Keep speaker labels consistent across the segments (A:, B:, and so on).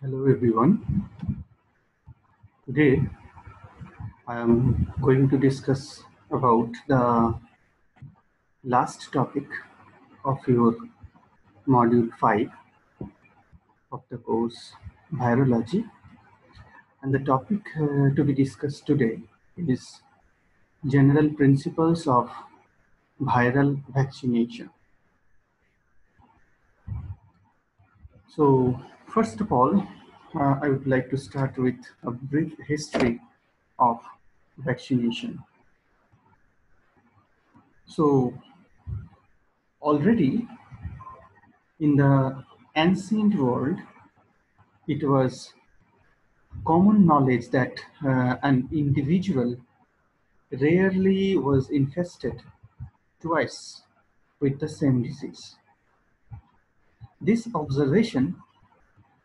A: Hello everyone. Today I am going to discuss about the last topic of your module 5 of the course virology and the topic uh, to be discussed today is general principles of viral vaccination. So first of all, uh, I would like to start with a brief history of vaccination. So already in the ancient world, it was common knowledge that uh, an individual rarely was infested twice with the same disease. This observation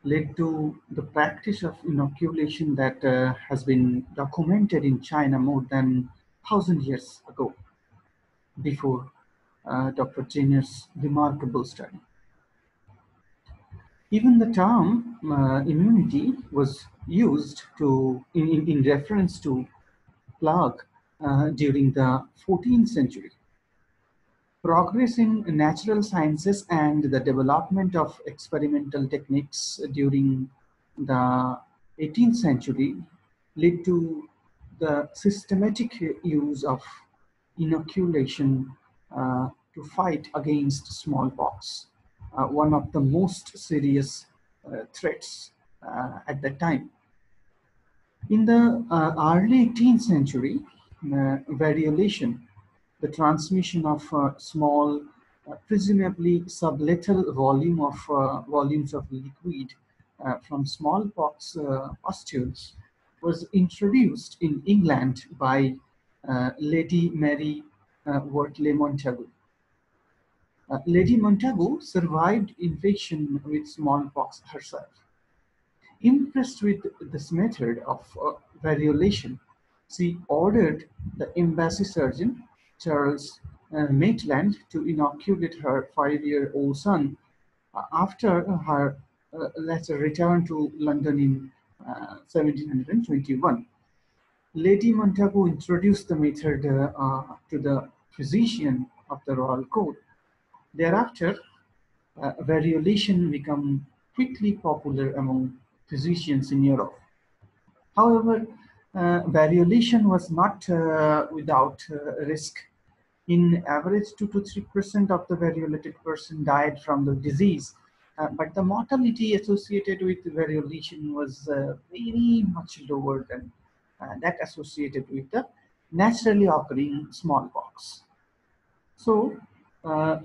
A: led to the practice of inoculation that uh, has been documented in China more than 1000 years ago, before uh, Dr. Jenner's remarkable study. Even the term uh, immunity was used to in, in, reference to plague uh, during the 14th century. Progress in natural sciences and the development of experimental techniques during the 18th century led to the systematic use of inoculation uh, to fight against smallpox, uh, one of the most serious uh, threats uh, at that time. In the uh, early 18th century, uh, variolation the transmission of uh, small, uh, presumably sublethal volume of uh, volumes of liquid uh, from smallpox uh, pustules was introduced in England by uh, Lady Mary Wortley Montagu. Lady Montagu survived infection with smallpox herself. Impressed with this method of variolation, she ordered the embassy surgeon Charles uh, Maitland to inoculate her five-year-old son uh, after her uh, later return to London in 1721. Lady Montagu introduced the method to the physician of the royal court. Thereafter, uh, variolation became quickly popular among physicians in Europe. However, uh, variolation was not uh, without risk in average 2 to 3% of the variolated person died from the disease. Uh, but the mortality associated with the variolation was uh, very much lower than uh, that associated with the naturally occurring smallpox. So uh,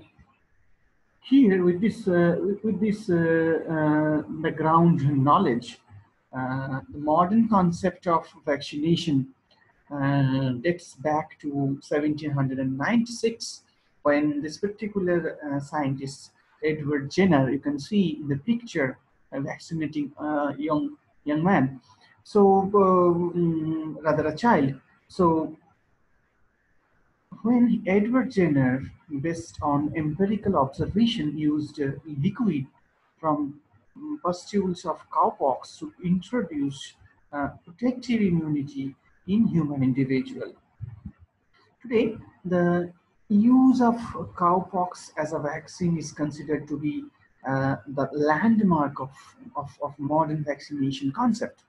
A: here with this, uh, with this uh, background knowledge, the modern concept of vaccination uh, dates back to 1796 when this particular uh, scientist Edward Jenner, you can see in the picture, uh, vaccinating a young young man, so um, rather a child. So when Edward Jenner, based on empirical observation, used uh, liquid from pustules of cowpox to introduce uh, protective immunity in human individual. Today, the use of cowpox as a vaccine is considered to be uh, the landmark of, of, of, modern vaccination concept.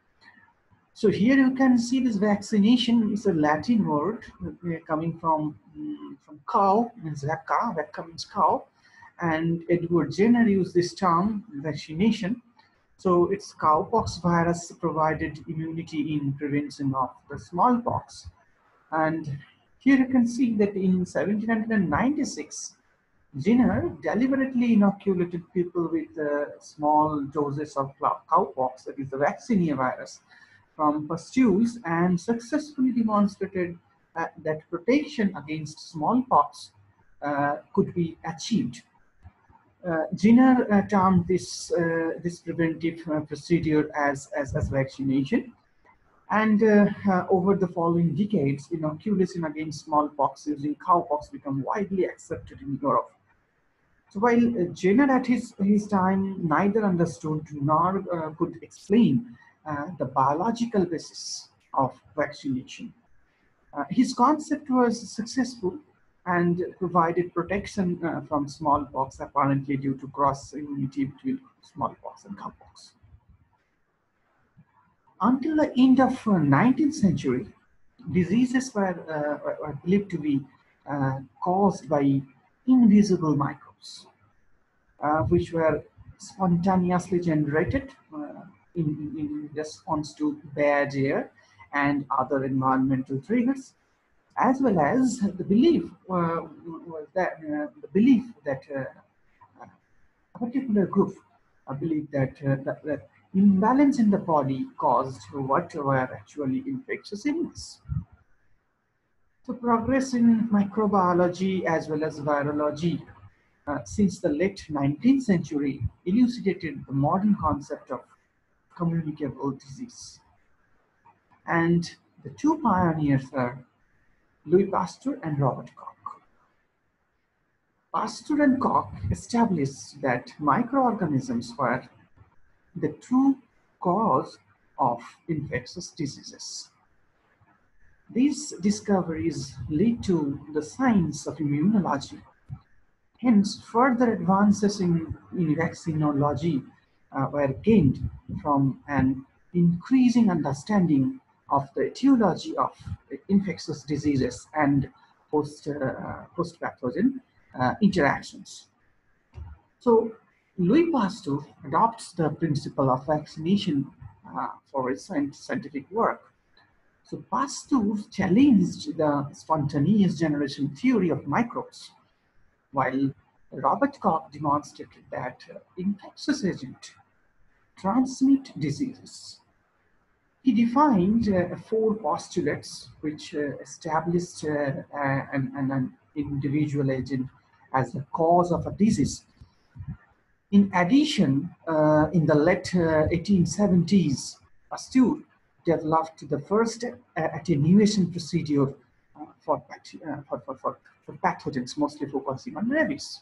A: So here you can see this vaccination is a Latin word coming from, um, from cow, means vacca, vacca means cow. And Edward Jenner used this term, vaccination, so it's cowpox virus provided immunity in prevention of the smallpox. And here you can see that in 1796, Jenner deliberately inoculated people with uh, small doses of cowpox, that is the vaccinia virus, from pustules and successfully demonstrated uh, that protection against smallpox uh, could be achieved uh, Jenner uh, termed this uh, this preventive uh, procedure as, as, as vaccination. And uh, uh, over the following decades, inoculation against smallpox using cowpox became widely accepted in Europe. So while Jenner at his, his time neither understood nor could explain the biological basis of vaccination, his concept was successful and provided protection uh, from smallpox apparently due to cross immunity between smallpox and cowpox. Until the end of 19th uh, century, diseases were, uh, were believed to be uh, caused by invisible microbes, uh, which were spontaneously generated uh, in, in response to bad air and other environmental triggers as well as the belief uh, that uh, the belief that uh, a particular group believe that, uh, that, that imbalance in the body caused what were actually infectious illness. So progress in microbiology as well as virology uh, since the late 19th century elucidated the modern concept of communicable disease. And the two pioneers are Louis Pasteur and Robert Koch. Pasteur and Koch established that microorganisms were the true cause of infectious diseases. These discoveries lead to the science of immunology. Hence, further advances in, in vaccinology uh, were gained from an increasing understanding of the etiology of infectious diseases and post, uh, post-pathogen uh, interactions. So Louis Pasteur adopts the principle of vaccination uh, for his scientific work. So Pasteur challenged the spontaneous generation theory of microbes, while Robert Koch demonstrated that uh, infectious agents transmit diseases he defined uh, four postulates which uh, established uh, an, an, individual agent as the cause of a disease. In addition, uh, in the late 1870s, uh, Pasteur developed the first uh, attenuation procedure for, for, for, for, for pathogens, mostly focusing on rabies.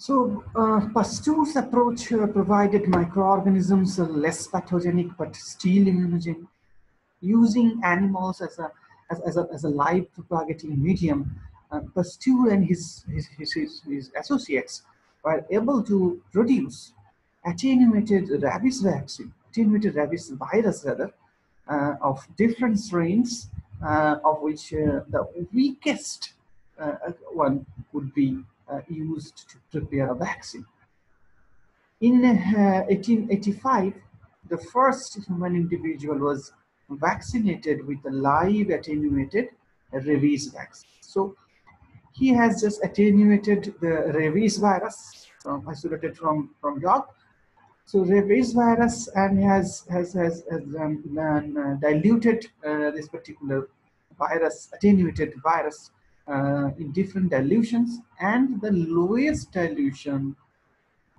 A: So uh, Pasteur's approach uh, provided microorganisms less pathogenic but still immunogenic, using animals as a, as, as a, as a live propagating medium. Uh, Pasteur and his, his, his, his, his associates were able to produce attenuated rabies vaccine, attenuated rabies virus rather, uh, of different strains, uh, of which uh, the weakest uh, one would be used to prepare a vaccine. In 1885, uh, the first human individual was vaccinated with a live attenuated rabies vaccine. So he has just attenuated the rabies virus, from, isolated from, from dog. So rabies virus and has, has, has, has um, uh, diluted uh, this particular virus, attenuated virus uh, in different dilutions and the lowest dilution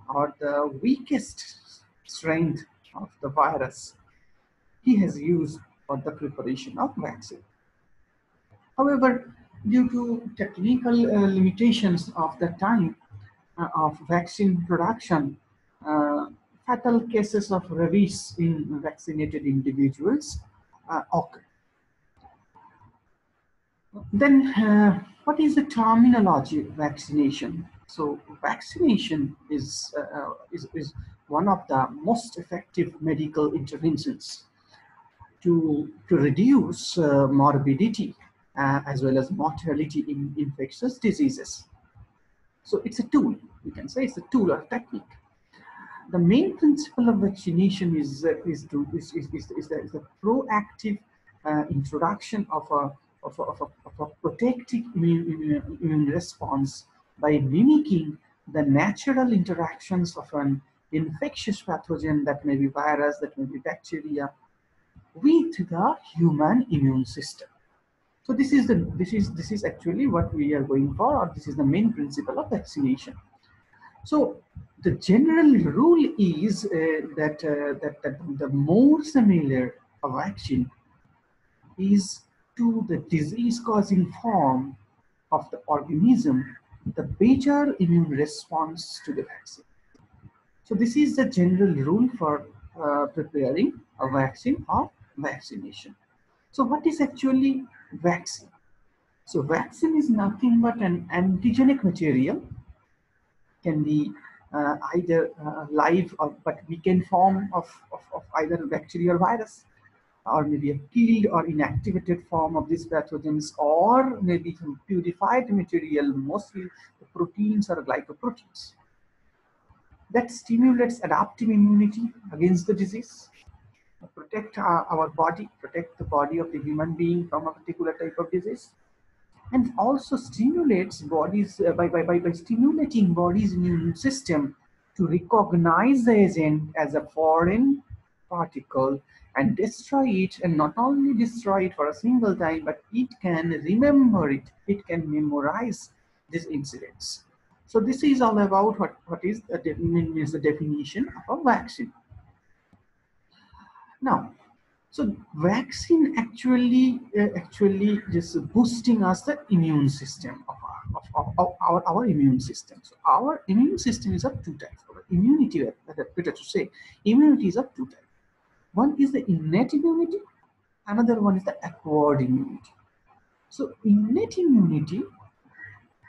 A: or the weakest strength of the virus he has used for the preparation of vaccine. However, due to technical uh, limitations of the time uh, of vaccine production, uh, fatal cases of rabies in vaccinated individuals uh, occur. Then, uh, what is the terminology of vaccination? So, vaccination is, uh, uh, is, is one of the most effective medical interventions to, to reduce uh, morbidity uh, as well as mortality in infectious diseases. So, it's a tool, we can say it's a tool or technique. The main principle of vaccination is, uh, is, to, is, is, is, the, is the proactive introduction of a of a, of a, of a protective immune, immune response by mimicking the natural interactions of an infectious pathogen that may be virus, that may be bacteria, with the human immune system. So this is the this is this is actually what we are going for, or this is the main principle of vaccination. So the general rule is uh, that, uh, that that the more similar a vaccine is to the disease causing form of the organism, the better immune response to the vaccine. So this is the general rule for uh, preparing a vaccine or vaccination. So what is actually vaccine? So vaccine is nothing but an antigenic material, can be uh, either uh, live or but weakened form of, of, of either bacteria or virus or maybe a killed or inactivated form of these pathogens or maybe some purified material, mostly the proteins or glycoproteins. That stimulates adaptive immunity against the disease, protect our, our body, protect the body of the human being from a particular type of disease, and also stimulates bodies uh, by, by, by, by stimulating body's immune system to recognize the agent as a foreign particle and destroy it and not only destroy it for a single time but it can remember it it can memorize these incidents so this is all about what what is the, is the definition of a vaccine now so vaccine actually uh, actually just boosting us the immune system of our, of, of, our, our immune system. So our immune system is of two types. Our immunity, better to say, immunity is of two types. One is the innate immunity, another one is the acquired immunity. So innate immunity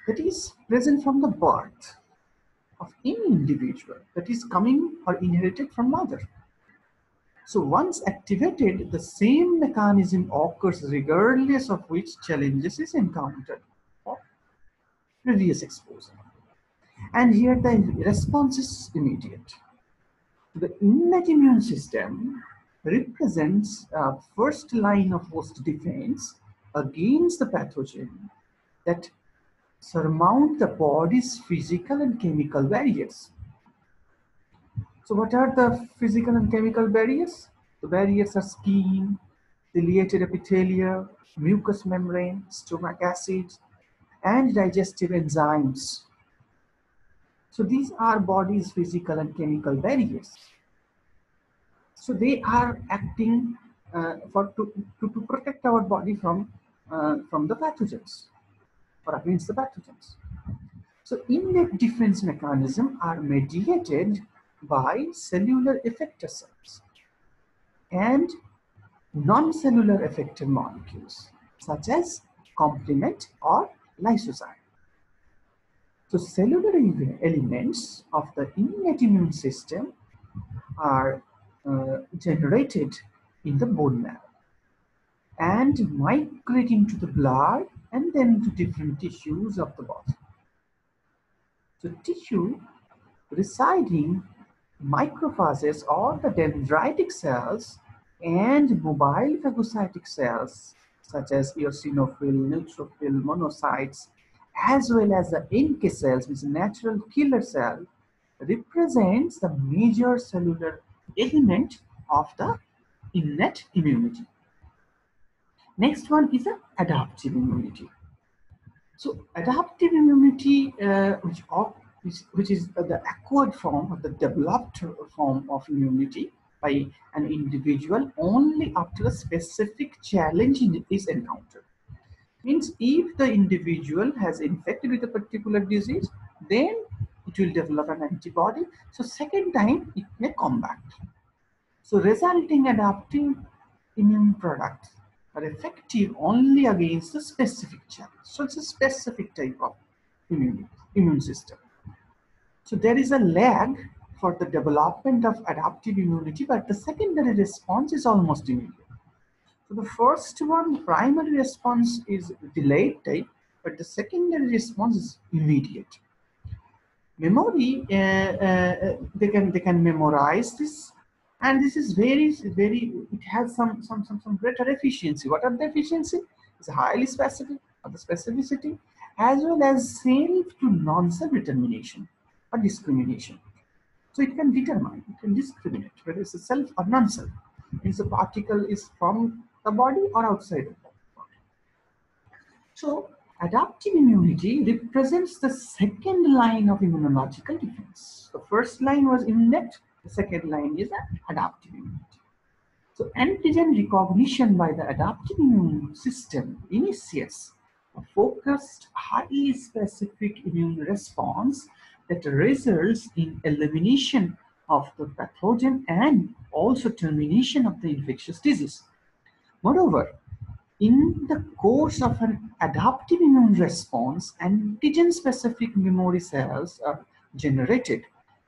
A: that is present from the birth of any individual that is coming or inherited from mother. So once activated, the same mechanism occurs regardless of which challenges is encountered or previous exposure. And here the response is immediate. The innate immune system represents a first line of host defense against the pathogen that surmount the body's physical and chemical barriers. So what are the physical and chemical barriers? The barriers are skin, ciliated epithelia, mucous membrane, stomach acids, and digestive enzymes. So these are body's physical and chemical barriers. So they are acting uh, for to, to, to, protect our body from, uh, from the pathogens or against the pathogens. So innate defense mechanism are mediated by cellular effector cells and non-cellular effector molecules such as complement or lysozyme. So cellular elements of the innate immune system are uh, generated in the bone marrow and migrate into the blood and then to different tissues of the body. So tissue residing macrophages or the dendritic cells and mobile phagocytic cells such as eosinophil, neutrophil, monocytes, as well as the NK cells, which is natural killer cell, represents the major cellular element of the innate immunity. Next one is the adaptive immunity. So adaptive immunity, uh, which, which is the acquired form of the developed form of immunity by an individual only after a specific challenge is encountered. Means if the individual has infected with a particular disease, then it will develop an antibody. So second time it may combat. So resulting adaptive immune products are effective only against the specific challenge. So it's a specific type of immune, immune system. So there is a lag for the development of adaptive immunity, but the secondary response is almost immediate. So the first one, primary response is delayed type, but the secondary response is immediate memory, uh, uh, they can they can memorize this, and this is very very. It has some some some some greater efficiency. What are the efficiency? It's highly specific, or the specificity, as well as self to non-self determination or discrimination. So it can determine, it can discriminate whether it's a self or non-self. Means the particle is from the body or outside of the body. So Adaptive immunity represents the second line of immunological defense. The first line was innate, the second line is adaptive immunity. So antigen recognition by the adaptive immune system initiates a focused, highly specific immune response that results in elimination of the pathogen and also termination of the infectious disease. Moreover, in the course of an adaptive immune response, antigen-specific memory cells are generated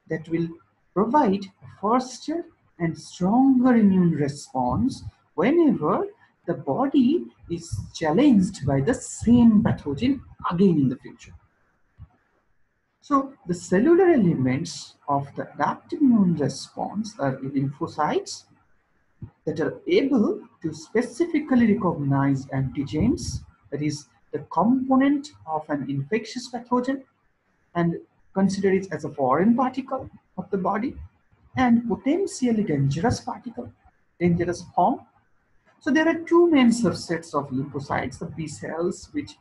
A: that will provide a faster and stronger immune response whenever the body is challenged by the same pathogen again in the future. So the cellular elements of the adaptive immune response are lymphocytes that are able to specifically recognize antigens, that is the component of an infectious pathogen and consider it as a foreign particle of the body and potentially dangerous particle, dangerous form. So there are two main subsets of lymphocytes, the B cells, which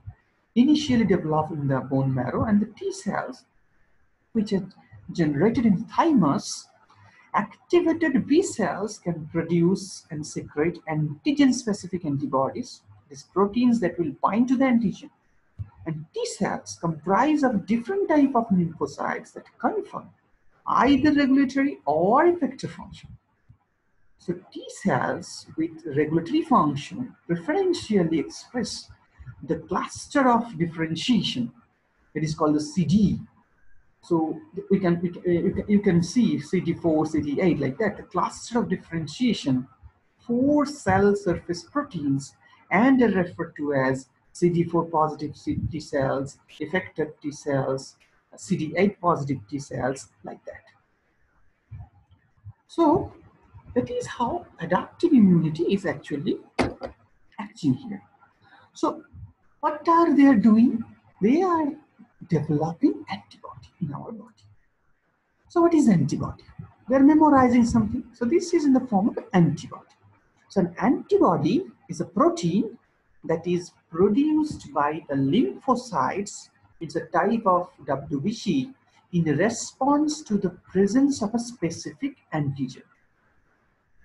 A: initially develop in the bone marrow, and the T cells, which are generated in the thymus. Activated B cells can produce and secrete antigen-specific antibodies, these proteins that will bind to the antigen. And T cells comprise of different type of lymphocytes that confer either regulatory or effector function. So T cells with regulatory function preferentially express the cluster of differentiation. It is called the CD. So we can, you, can you can see CD4, CD8 like that, the cluster of differentiation, for cell surface proteins and are referred to as CD4 positive T cells, effector T cells, CD8 positive T cells like that. So that is how adaptive immunity is actually acting here. So what are they doing? They are developing antibody in our body. So what is antibody? We are memorizing something. So this is in the form of antibody. So an antibody is a protein that is produced by the lymphocytes. It's a type of WBC in response to the presence of a specific antigen.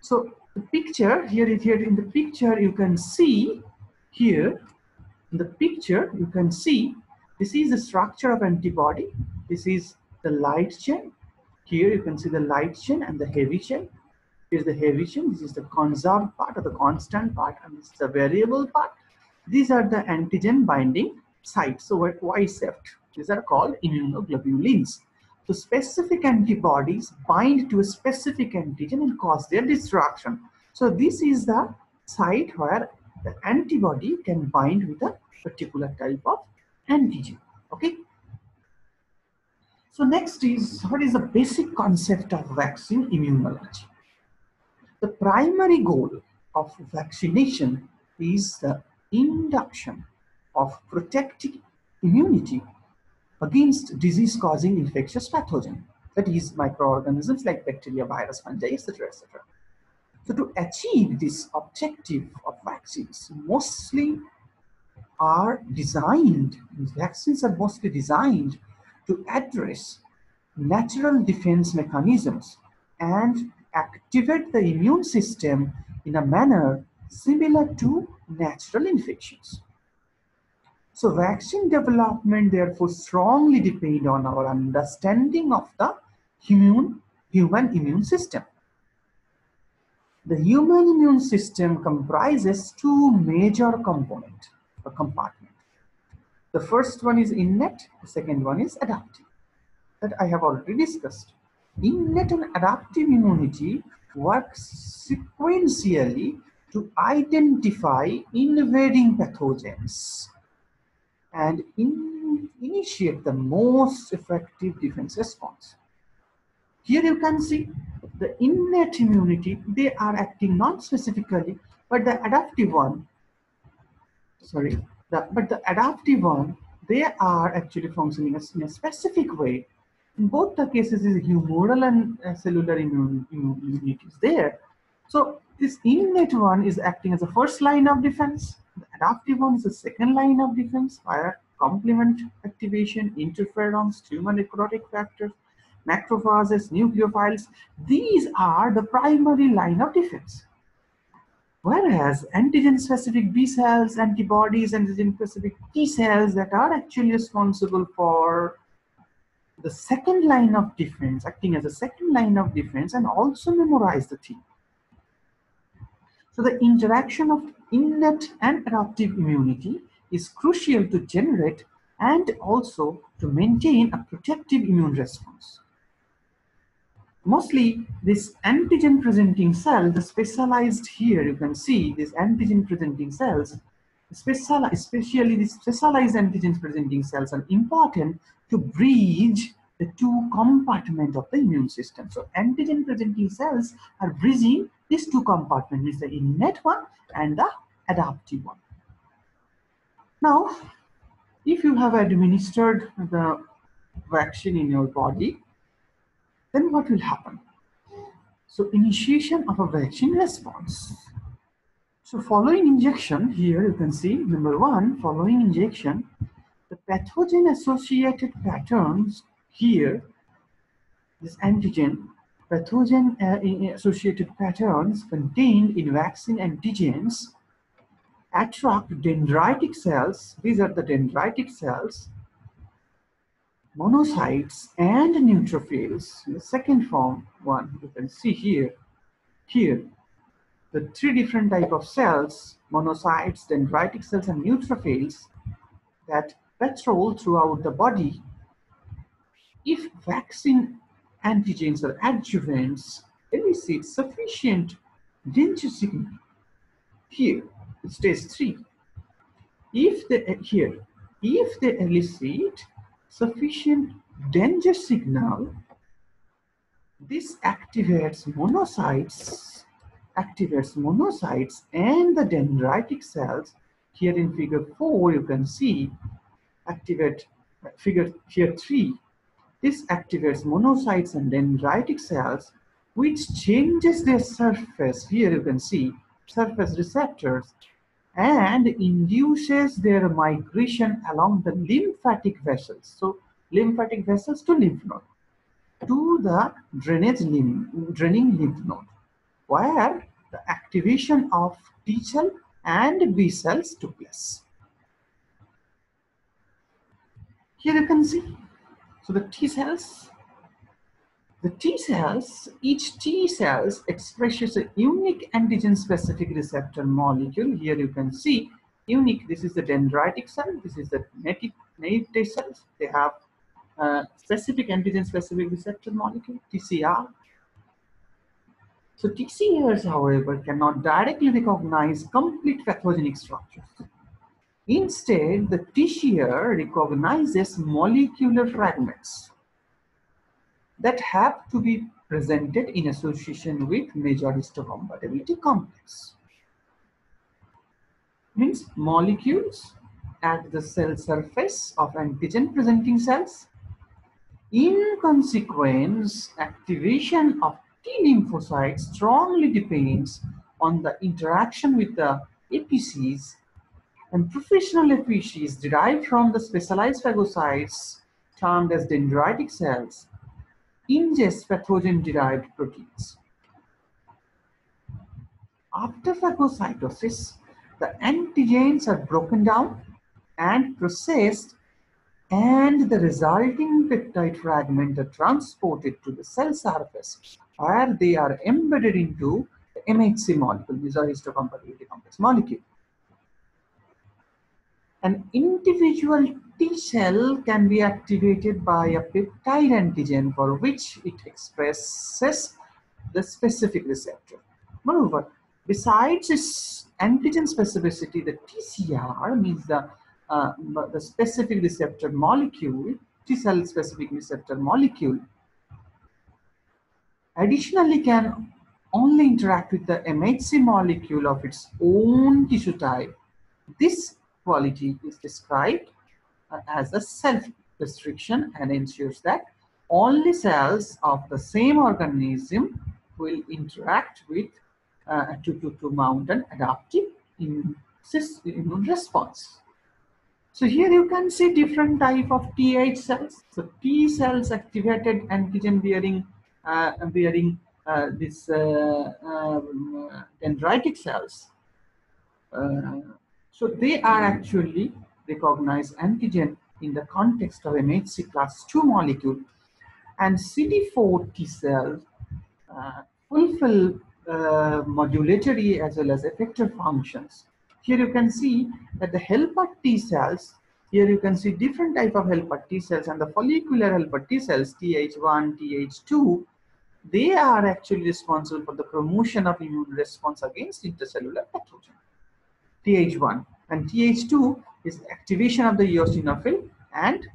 A: So the picture here, here in the picture you can see here in the picture you can see this is the structure of antibody. This is the light chain. Here you can see the light chain and the heavy chain. Here's the heavy chain. This is the conserved part or the constant part and this is the variable part. These are the antigen binding sites. So what Y-sept. These are called immunoglobulins. So specific antibodies bind to a specific antigen and cause their destruction. So this is the site where the antibody can bind with a particular type of antigen. Okay. So next is what is the basic concept of vaccine immunology? The primary goal of vaccination is the induction of protective immunity against disease-causing infectious pathogen, that is microorganisms like bacteria, virus, fungi, etc., etc. So to achieve this objective of vaccines, mostly are designed, vaccines are mostly designed to address natural defense mechanisms and activate the immune system in a manner similar to natural infections. So vaccine development therefore strongly depend on our understanding of the human, human immune system. The human immune system comprises two major components a compartment. The first one is innate, the second one is adaptive. That I have already discussed. Innate and adaptive immunity works sequentially to identify invading pathogens and in, initiate the most effective defense response. Here you can see the innate immunity, they are acting non-specifically, but the adaptive one sorry, the, but the adaptive one, they are actually functioning in a specific way. In both the cases, is humoral and uh, cellular immune, immunity is there. So this innate one is acting as a first line of defense. The adaptive one is the second line of defense via complement activation, interferons, tumor necrotic factors, macrophages, nucleophiles. These are the primary line of defense. Whereas antigen-specific B cells, antibodies, and antigen-specific T cells that are actually responsible for the second line of defense, acting as a second line of defense and also memorize the T. So the interaction of innate and adaptive immunity is crucial to generate and also to maintain a protective immune response. Mostly this antigen presenting cell, the specialized here, you can see these antigen presenting cells, special, especially the specialized antigen presenting cells are important to bridge the two compartments of the immune system. So antigen presenting cells are bridging these two compartments, the innate one and the adaptive one. Now, if you have administered the vaccine in your body, then what will happen? So initiation of a vaccine response. So following injection, here you can see, number one, following injection, the pathogen associated patterns here, this antigen, pathogen uh, associated patterns contained in vaccine antigens attract dendritic cells. These are the dendritic cells monocytes and neutrophils. In the second form one, you can see here, here, the three different type of cells, monocytes, dendritic cells, and neutrophils that patrol throughout the body. If vaccine antigens or adjuvants elicit sufficient danger signal, here, stage three, if they, here, if they elicit sufficient danger signal, this activates monocytes, activates monocytes and the dendritic cells. Here in figure four, you can see activate figure here three. This activates monocytes and dendritic cells, which changes their surface. Here you can see surface receptors and induces their migration along the lymphatic vessels. So lymphatic vessels to lymph node, to the drainage lymph, draining lymph node, where the activation of T cell and B cells took place. Here you can see, so the T cells the T cells, each T cells expresses a unique antigen-specific receptor molecule. Here you can see unique. This is the dendritic cell. This is the native, T cells. They have a specific antigen-specific receptor molecule, TCR. So TCRs, however, cannot directly recognize complete pathogenic structures. Instead, the TCR recognizes molecular fragments that have to be presented in association with major histocompatibility complex. Means molecules at the cell surface of antigen presenting cells. In consequence, activation of T lymphocytes strongly depends on the interaction with the APCs and professional APCs derived from the specialized phagocytes termed as dendritic cells ingest pathogen-derived proteins. After phagocytosis, the antigens are broken down and processed and the resulting peptide fragment are transported to the cell surface where they are embedded into the MHC molecule, these are histocompatibility complex molecule. An individual T cell can be activated by a peptide antigen for which it expresses the specific receptor. Moreover, besides its antigen specificity, the TCR means the, uh, the specific receptor molecule, T cell specific receptor molecule, additionally can only interact with the MHC molecule of its own tissue type. This quality is described as a self-restriction and ensures that only cells of the same organism will interact with uh, to, to, to mount an adaptive immune, immune response. So here you can see different type of Th cells. So T cells activated antigen bearing uh, bearing uh, this uh, um, dendritic cells. Uh, so they are actually recognized antigen in the context of MHC class 2 molecule and CD4 T cells uh, fulfill uh, modulatory as well as effector functions. Here you can see that the helper T cells, here you can see different type of helper T cells and the follicular helper T cells, TH1, TH2, they are actually responsible for the promotion of immune response against intercellular pathogen. TH1 and TH2 is activation of the eosinophil and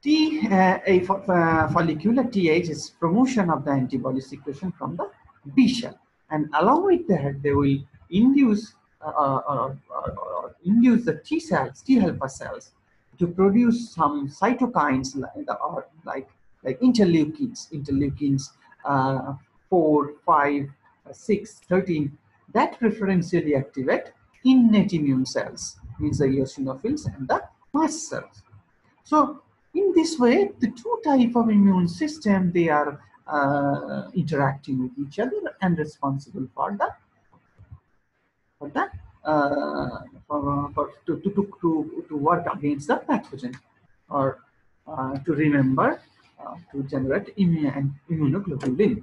A: T, uh, a uh, follicular TH is promotion of the antibody secretion from the B cell. And along with that, they will induce uh, uh, uh induce the T cells, T helper cells, to produce some cytokines like, or like, like interleukins, interleukins uh, 4, 5, 6, 13, that preferentially activate innate immune cells, means the eosinophils and the mast cells. So in this way, the two type of immune system, they are uh, interacting with each other and responsible for the for the uh, for, for to, to, to, to work against the pathogen or uh, to remember uh, to generate immune, immunoglobulin.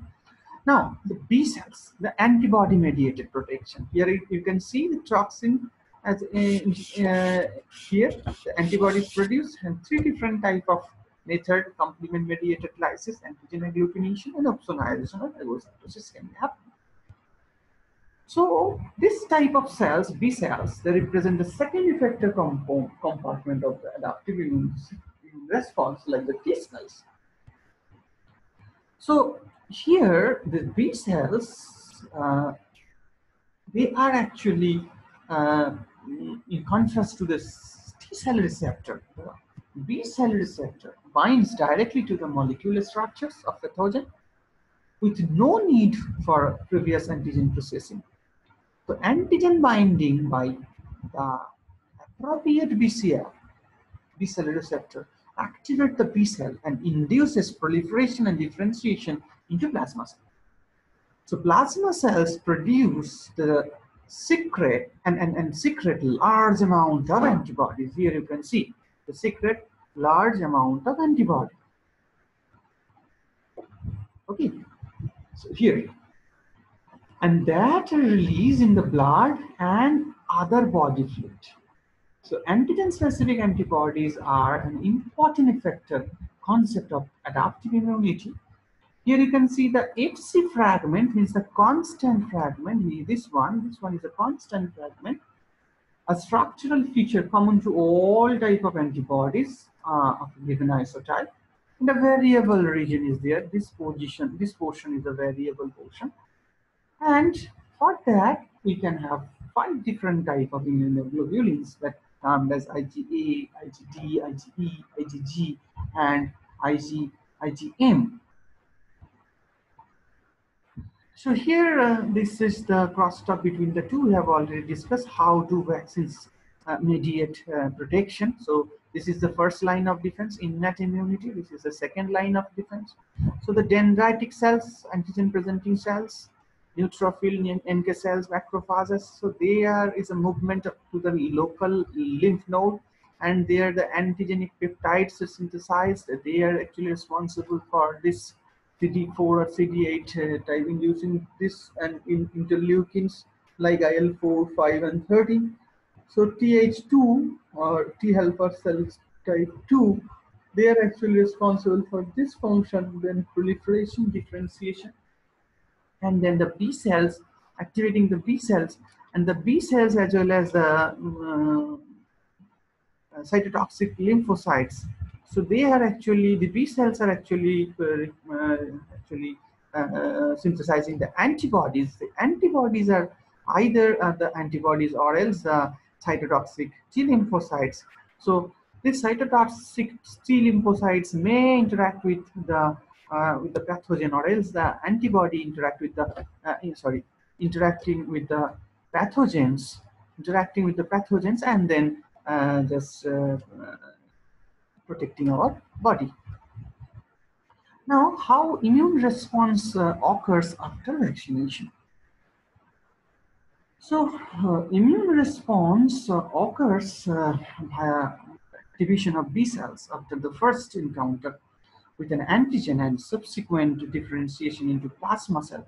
A: Now, the B cells, the antibody mediated protection. Here you can see the toxin as uh, here. The antibodies produced and three different type of method complement mediated lysis antigen agglutination and opsonization or phagocytosis can happen so this type of cells b cells they represent the second effector compartment of the adaptive immune response like the t cells. So here the b cells uh, they are actually uh, in contrast to the T cell receptor, B cell receptor binds directly to the molecular structures of pathogen with no need for previous antigen processing. So antigen binding by the appropriate BCR, B cell receptor, activate the B cell and induces proliferation and differentiation into plasma cells. So plasma cells produce the secret and, and, and secret large amount of antibodies. Here you can see the secret large amount of antibody. Okay, so here. And that release in the blood and other body fluid. So antigen specific antibodies are an important effector concept of adaptive immunity here you can see the FC fragment means the constant fragment. This one, this one is a constant fragment. A structural feature common to all type of antibodies uh, of given isotype. And a variable region is there. This position, this portion is a variable portion. And for that, we can have five different type of immunoglobulins that termed as IgA, IgD, IgE, IgG, and IG, IgM. So here, uh, this is the crosstalk between the two. We have already discussed how do vaccines uh, mediate uh, protection. So this is the first line of defense, innate immunity. This is the second line of defense. So the dendritic cells, antigen presenting cells, neutrophil, NK cells, macrophages. So there is a movement to the local lymph node and there the antigenic peptides are synthesized. They are actually responsible for this CD4 or CD8 uh, type inducing this and in interleukins like IL4, 5 and 13. So TH2 or T helper cells type 2, they are actually responsible for this function, then proliferation, differentiation, and then the B cells, activating the B cells, and the B cells as well as the uh, cytotoxic lymphocytes so they are actually the B cells are actually uh, uh actually uh, synthesizing the antibodies. The antibodies are either uh, the antibodies or else the cytotoxic T lymphocytes. So these cytotoxic T lymphocytes may interact with the uh, with the pathogen or else the antibody interact with the uh, sorry interacting with the pathogens interacting with the pathogens and then uh, just protecting our body. Now, how immune response uh, occurs after vaccination? So, uh, immune response uh, occurs uh, via activation of B cells after the first encounter with an antigen and subsequent differentiation into plasma cells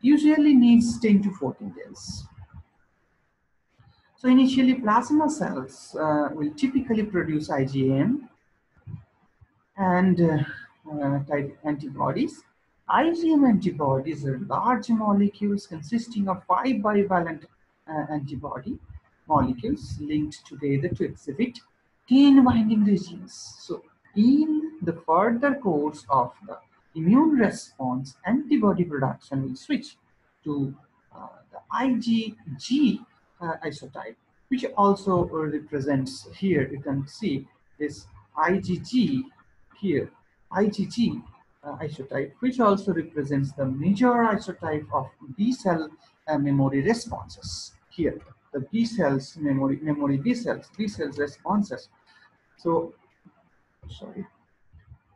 A: usually needs 10 to 14 days. So initially plasma cells uh, will typically produce IgM and uh, uh, type antibodies. IgM antibodies are large molecules consisting of five bivalent uh, antibody molecules linked together to exhibit 10 binding regions. So in the further course of the immune response, antibody production will switch to uh, the IgG uh, isotype, which also represents here, you can see this IgG here, IgG uh, isotype, which also represents the major isotype of B cell uh, memory responses here. The B cells memory, memory B cells, B cells responses. So, sorry.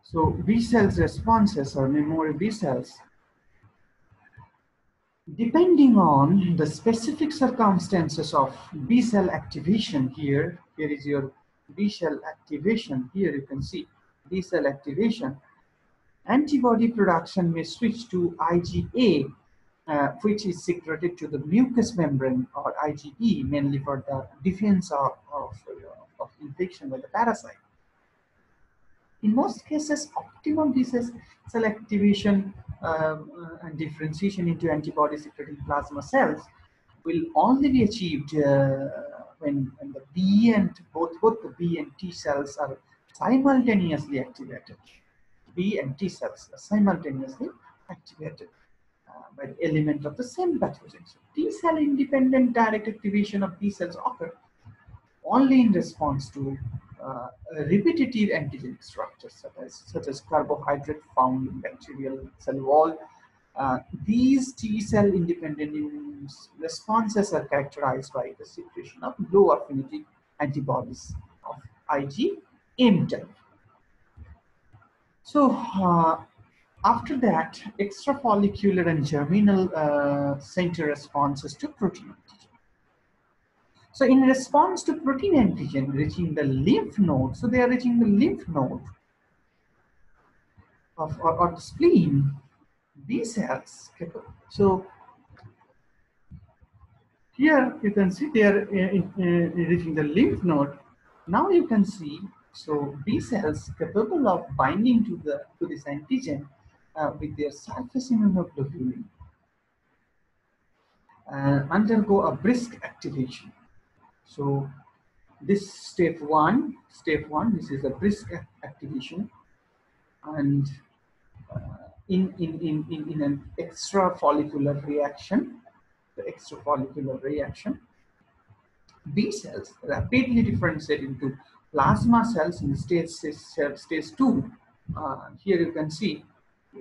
A: So B cells responses or memory B cells depending on the specific circumstances of B cell activation here, here is your B cell activation, here you can see B cell activation, antibody production may switch to IgA, uh, which is secreted to the mucous membrane or IgE, mainly for the defense of, of, of infection by the parasite. In most cases, optimum B cell activation um, and differentiation into antibody secreting plasma cells will only be achieved uh, when, when, the B and both, both the B and T cells are simultaneously activated. B and T cells are simultaneously activated uh, by the element of the same pathogen. So T cell independent direct activation of B cells occur only in response to uh, repetitive antigenic structures such as, such as carbohydrate found in bacterial cell wall. Uh, these T cell independent responses are characterized by the secretion of low affinity antibodies of IgM type. So uh, after that, extrafollicular and germinal uh, center responses to protein so in response to protein antigen reaching the lymph node, so they are reaching the lymph node of or, or the spleen, B cells. So here you can see they are uh, uh, reaching the lymph node. Now you can see so B cells capable of binding to the to this antigen uh, with their surface immunoglobulin uh, undergo a brisk activation. So this step one, step one, this is a brisk activation and uh, in, in, in, in, in an extra follicular reaction, the extra follicular reaction, B cells rapidly differentiate into plasma cells in stage, stage, stage two. Uh, here you can see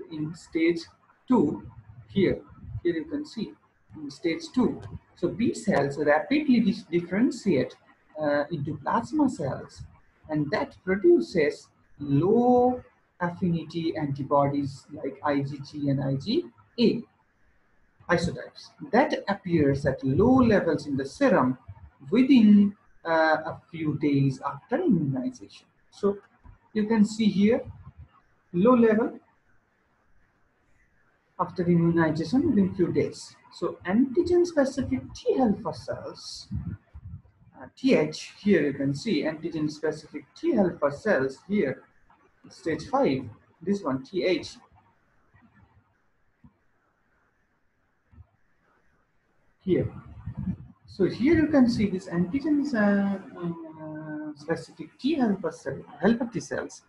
A: in stage two, here, here you can see in stage two. So B cells rapidly differentiate uh, into plasma cells and that produces low affinity antibodies like IgG and IgA isotypes. That appears at low levels in the serum within uh, a few days after immunization. So you can see here low level after immunization within few days. So antigen specific T helper cells, uh, TH here you can see antigen specific T helper cells here, stage 5, this one TH. Here. So here you can see this antigen uh, uh, specific T helper cell, helper T cells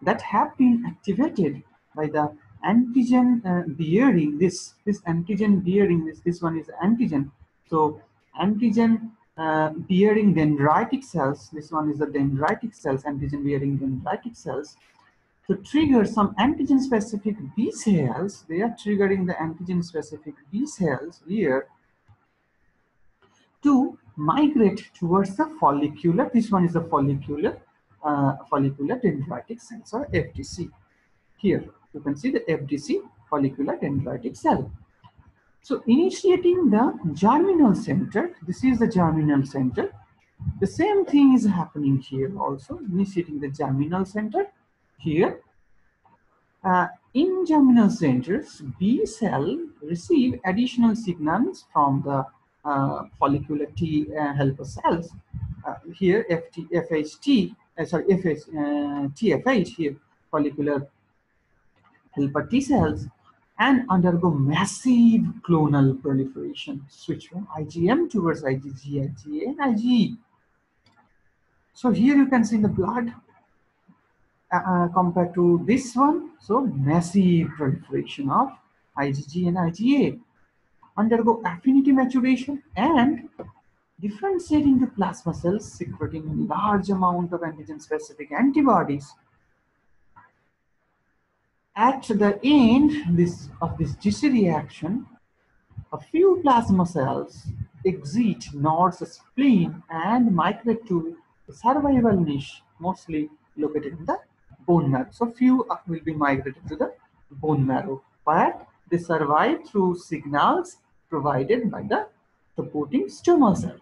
A: that have been activated by the antigen uh, bearing this this antigen bearing this this one is antigen. So antigen uh, bearing dendritic cells this one is the dendritic cells antigen bearing dendritic cells. To trigger some antigen specific B cells they are triggering the antigen specific B cells here to migrate towards the follicular this one is the follicular uh, follicular dendritic cells or FDC here you can see the FDC follicular dendritic cell. So initiating the germinal center, this is the germinal center. The same thing is happening here also, initiating the germinal center here. Uh, in germinal centers, B cell receive additional signals from the follicular T uh, helper cells. Uh, here, FT, FHT, uh, sorry, FH, uh, TFH here, follicular helper T cells and undergo massive clonal proliferation, switch from IgM towards IgG, IgA, and IgE. So here you can see the blood uh, uh, compared to this one. So massive proliferation of IgG and IgA undergo affinity maturation and differentiating the plasma cells secreting large amount of antigen specific antibodies at the end this, of this GC reaction, a few plasma cells exit nodes spleen and migrate to the survival niche, mostly located in the bone marrow. So few will be migrated to the bone marrow, but they survive through signals provided by the supporting stromal cell.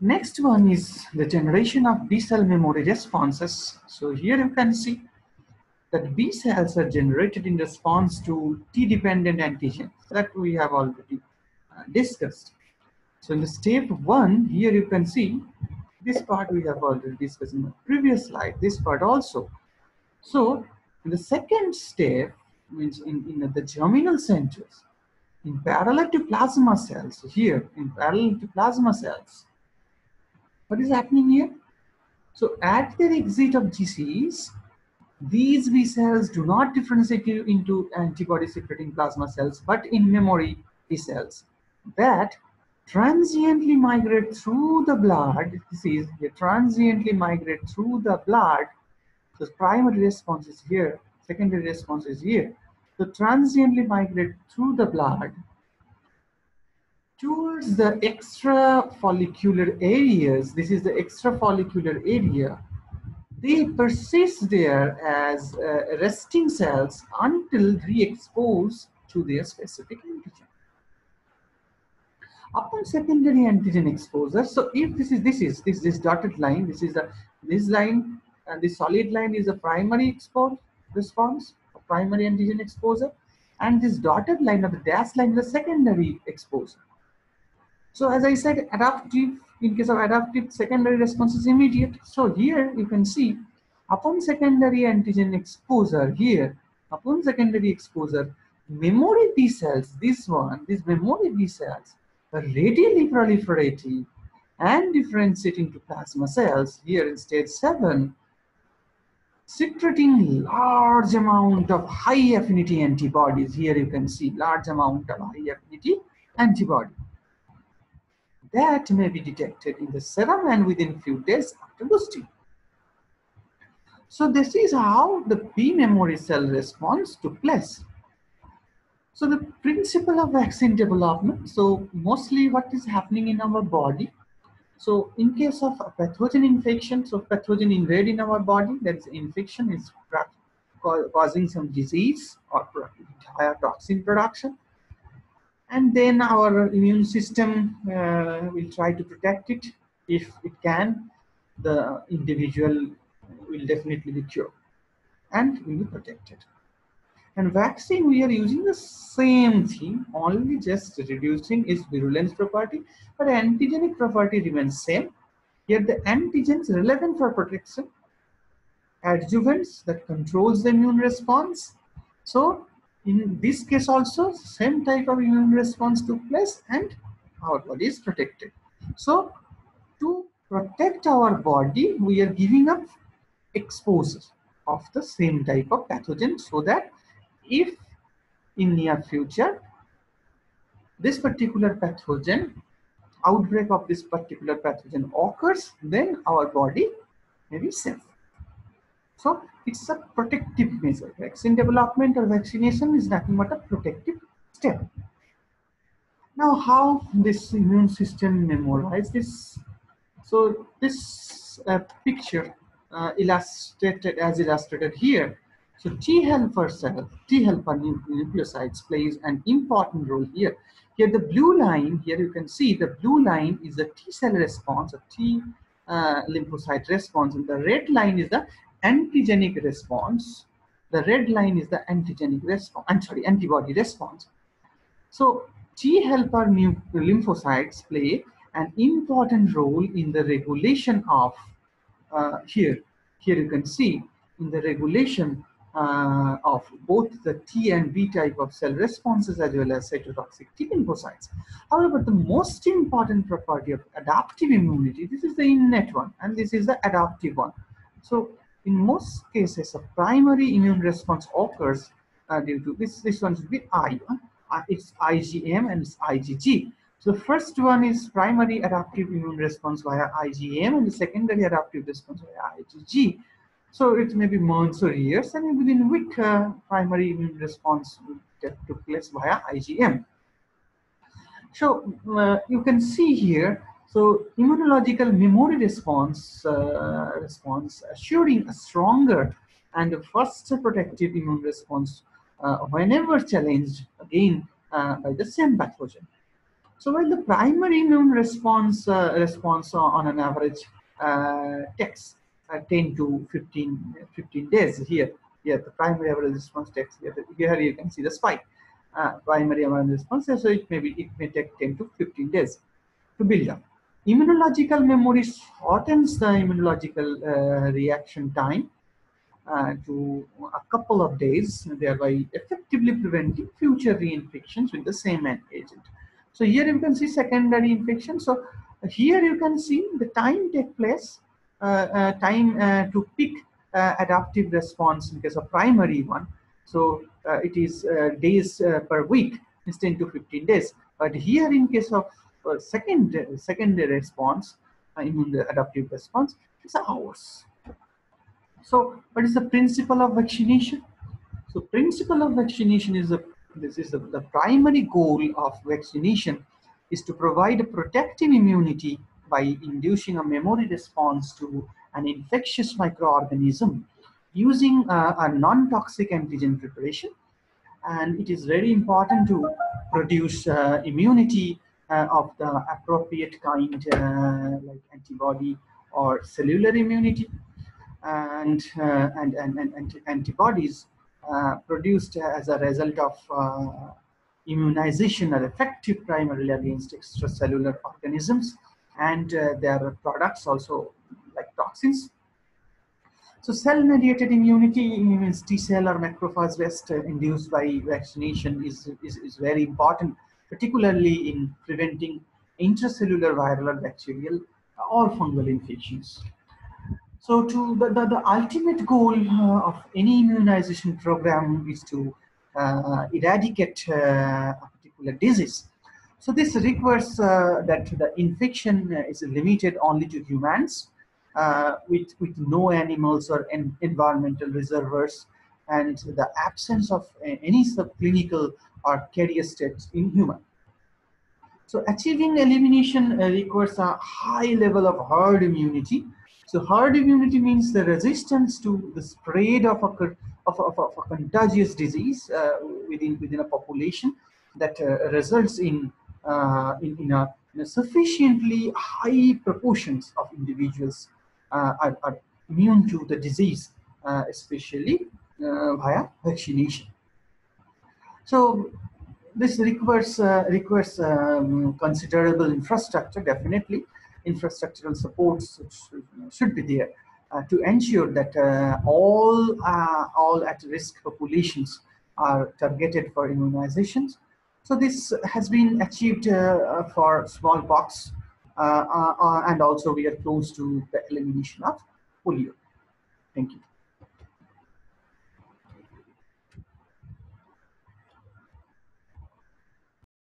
A: Next one is the generation of B cell memory responses. So here you can see that B cells are generated in response to T-dependent antigens that we have already uh, discussed. So in the step one, here you can see this part we have already discussed in the previous slide, this part also. So in the second step, means in, in the germinal centers, in parallel to plasma cells, here in parallel to plasma cells, what is happening here? So at the exit of GCs, these B cells do not differentiate into antibody secreting plasma cells, but in memory B cells that transiently migrate through the blood. This is they transiently migrate through the blood. So primary response is here, secondary response is here. So transiently migrate through the blood towards the extra follicular areas. This is the extra follicular area they persist there as uh, resting cells until re-exposed to their specific antigen. Upon secondary antigen exposure, so if this is this is this this dotted line, this is the this line and this solid line is a primary expose response, primary antigen exposure, and this dotted line or the dashed line is a secondary exposure. So as I said, adaptive in case of adaptive, secondary response is immediate. So here you can see upon secondary antigen exposure here, upon secondary exposure, memory B cells, this one, these memory B cells are readily proliferating and differentiating to plasma cells here in stage 7 secreting large amount of high affinity antibodies here you can see large amount of high affinity antibody that may be detected in the serum and within few days after boosting. So this is how the B memory cell response took place. So the principle of vaccine development, so mostly what is happening in our body. So in case of a pathogen infection, so pathogen invade in our body, that is infection is causing some disease or higher toxin production. And then our immune system uh, will try to protect it if it can. The individual will definitely be cured and will be protected and vaccine we are using the same thing only just reducing its virulence property but antigenic property remains same here the antigens relevant for protection adjuvants that controls the immune response so in this case also, same type of immune response took place and our body is protected. So to protect our body, we are giving up exposure of the same type of pathogen so that if in near future this particular pathogen outbreak of this particular pathogen occurs then our body may be safe so it's a protective measure. Vaccine development or vaccination is nothing but a protective step. Now, how this immune system memorize this? So this uh, picture uh, illustrated as illustrated here. So T helper cell, T helper nucleosides plays an important role here. Here the blue line, here you can see the blue line is the T cell response, a T uh, lymphocyte response, and the red line is the antigenic response. The red line is the antigenic response, I'm sorry, antibody response. So T helper lymphocytes play an important role in the regulation of uh, here. Here you can see in the regulation uh, of both the T and B type of cell responses as well as cytotoxic T lymphocytes. However, the most important property of adaptive immunity, this is the innate one and this is the adaptive one. So in most cases, a primary immune response occurs uh, due to this, this one should be I, uh, it's IgM and it's IgG. So the first one is primary adaptive immune response via IgM and the secondary adaptive response via IgG. So it may be months or years and within week uh, primary immune response get took place via IgM. So uh, you can see here, so immunological memory response, uh, response assuring a stronger and a first protective immune response uh, whenever challenged again uh, by the same pathogen. So while the primary immune response uh, response on an average takes 10 to 15, 15 days here, here the primary average response takes here, here you can see the spike. Uh, primary average response, so it may be it may take 10 to 15 days to build up. Immunological memory shortens the immunological uh, reaction time uh, to a couple of days, thereby effectively preventing future reinfections with the same agent. So here you can see secondary infection. So here you can see the time take place, uh, uh, time uh, to pick uh, adaptive response case of primary one. So uh, it is uh, days per week, it's 10 to 15 days. But here in case of second secondary response, the adaptive response, it's hours. So what is the principle of vaccination? So principle of vaccination is a this is the, the primary goal of vaccination is to provide a protective immunity by inducing a memory response to an infectious microorganism using a, a non-toxic antigen preparation. And it is very important to produce uh, immunity uh, of the appropriate kind uh, like antibody or cellular immunity and, uh, and, and, and, and antibodies uh, produced as a result of uh, immunization are effective primarily against extracellular organisms and uh, their products also like toxins. So cell-mediated immunity means T cell or macrophage based induced by vaccination is, is, is very important, particularly in preventing intracellular viral or bacterial or fungal infections. So to the, the, the ultimate goal uh, of any immunization program is to uh, eradicate uh, a particular disease. So this requires uh, that the infection is limited only to humans uh, with, with no animals or en environmental reservoirs and the absence of any subclinical or carrier states in human. So achieving elimination requires a high level of herd immunity so herd immunity means the resistance to the spread of a, of a, of a, of a contagious disease uh, within, within a population that uh, results in, uh, in, in, a, in, a, sufficiently high proportions of individuals uh, are, are, immune to the disease, uh, especially uh, via vaccination. So this requires, requires um, considerable infrastructure, definitely infrastructural supports should be there uh, to ensure that uh, all uh, all at-risk populations are targeted for immunizations. So this has been achieved uh, for smallpox, uh, uh, and also we are close to the elimination of polio. Thank you.